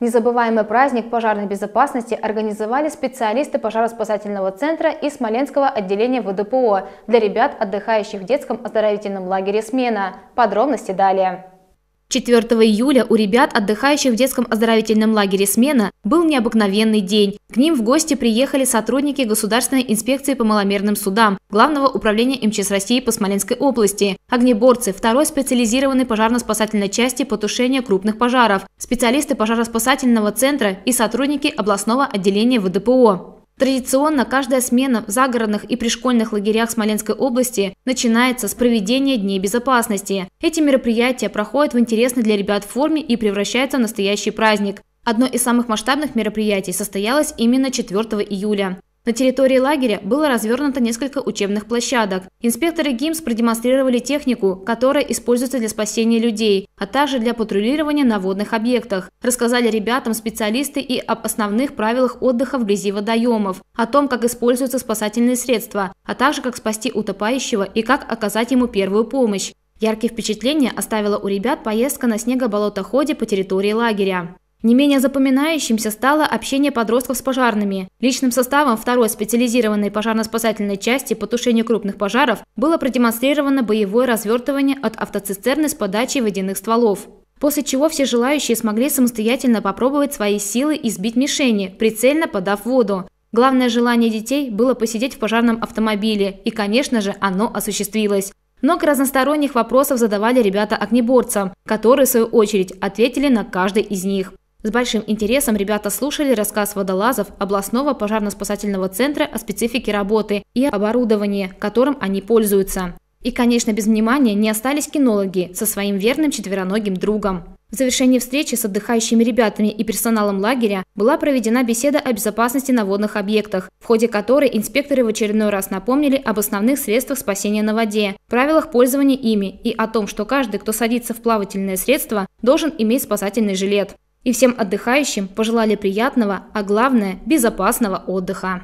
Незабываемый праздник пожарной безопасности организовали специалисты пожароспасательного центра и Смоленского отделения ВДПО для ребят, отдыхающих в детском оздоровительном лагере «Смена». Подробности далее. 4 июля у ребят, отдыхающих в детском оздоровительном лагере «Смена», был необыкновенный день. К ним в гости приехали сотрудники Государственной инспекции по маломерным судам, Главного управления МЧС России по Смоленской области, огнеборцы второй специализированной пожарно-спасательной части по тушению крупных пожаров, специалисты пожароспасательного центра и сотрудники областного отделения ВДПО. Традиционно каждая смена в загородных и пришкольных лагерях Смоленской области начинается с проведения Дней безопасности. Эти мероприятия проходят в интересной для ребят форме и превращаются в настоящий праздник. Одно из самых масштабных мероприятий состоялось именно 4 июля. На территории лагеря было развернуто несколько учебных площадок. Инспекторы ГИМС продемонстрировали технику, которая используется для спасения людей, а также для патрулирования на водных объектах. Рассказали ребятам специалисты и об основных правилах отдыха вблизи водоемов, о том, как используются спасательные средства, а также как спасти утопающего и как оказать ему первую помощь. Яркие впечатления оставила у ребят поездка на снегоболотоходе по территории лагеря. Не менее запоминающимся стало общение подростков с пожарными. Личным составом второй специализированной пожарно-спасательной части по тушению крупных пожаров было продемонстрировано боевое развертывание от автоцистерны с подачей водяных стволов. После чего все желающие смогли самостоятельно попробовать свои силы и сбить мишени, прицельно подав воду. Главное желание детей было посидеть в пожарном автомобиле, и, конечно же, оно осуществилось. Много разносторонних вопросов задавали ребята огнеборцам, которые, в свою очередь, ответили на каждый из них. С большим интересом ребята слушали рассказ водолазов областного пожарно-спасательного центра о специфике работы и оборудовании, которым они пользуются. И, конечно, без внимания не остались кинологи со своим верным четвероногим другом. В завершении встречи с отдыхающими ребятами и персоналом лагеря была проведена беседа о безопасности на водных объектах, в ходе которой инспекторы в очередной раз напомнили об основных средствах спасения на воде, правилах пользования ими и о том, что каждый, кто садится в плавательное средство, должен иметь спасательный жилет. И всем отдыхающим пожелали приятного, а главное – безопасного отдыха.